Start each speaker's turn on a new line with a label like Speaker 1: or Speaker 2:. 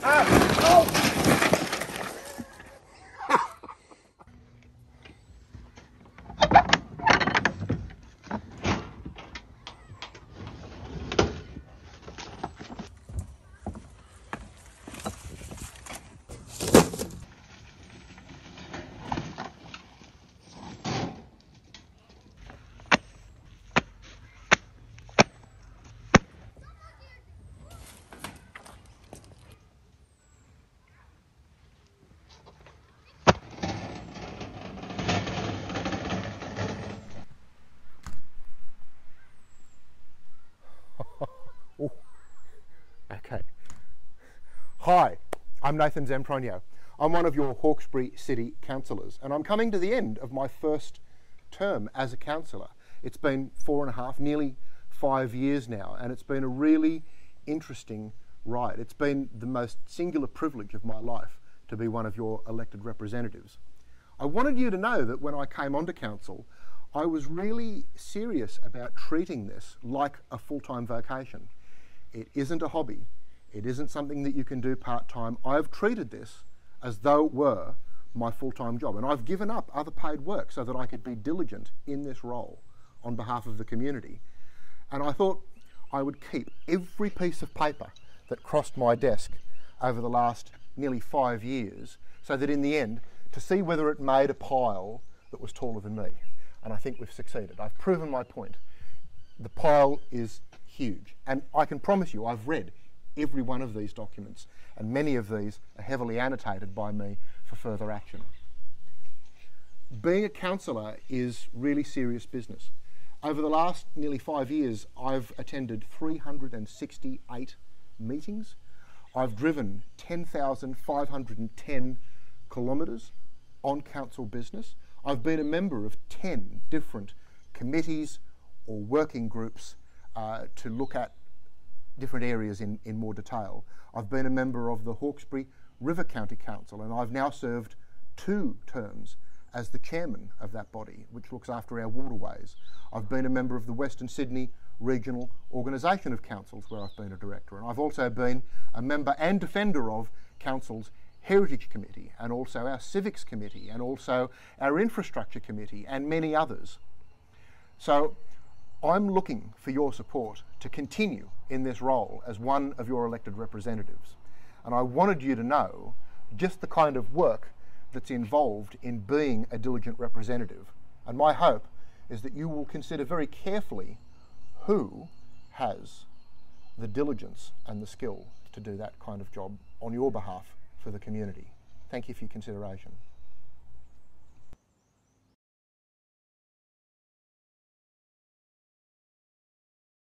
Speaker 1: Okay. Hi, I'm Nathan Zamprogno. I'm one of your Hawkesbury City councillors, and I'm coming to the end of my first term as a councillor. It's been four and a half, nearly five years now, and it's been a really interesting ride. It's been the most singular privilege of my life to be one of your elected representatives. I wanted you to know that when I came onto council, I was really serious about treating this like a full-time vocation. It isn't a hobby. It isn't something that you can do part-time. I've treated this as though it were my full-time job. And I've given up other paid work so that I could be diligent in this role on behalf of the community. And I thought I would keep every piece of paper that crossed my desk over the last nearly five years so that in the end, to see whether it made a pile that was taller than me. And I think we've succeeded. I've proven my point. The pile is huge. And I can promise you, I've read every one of these documents, and many of these are heavily annotated by me for further action. Being a councillor is really serious business. Over the last nearly five years, I've attended 368 meetings. I've driven 10,510 kilometres on council business. I've been a member of 10 different committees or working groups uh, to look at different areas in, in more detail. I've been a member of the Hawkesbury River County Council and I've now served two terms as the chairman of that body, which looks after our waterways. I've been a member of the Western Sydney Regional Organisation of Councils, where I've been a director, and I've also been a member and defender of Council's Heritage Committee, and also our Civics Committee, and also our Infrastructure Committee, and many others. So I'm looking for your support to continue in this role as one of your elected representatives. And I wanted you to know just the kind of work that's involved in being a diligent representative. And my hope is that you will consider very carefully who has the diligence and the skill to do that kind of job on your behalf for the community. Thank you for your consideration.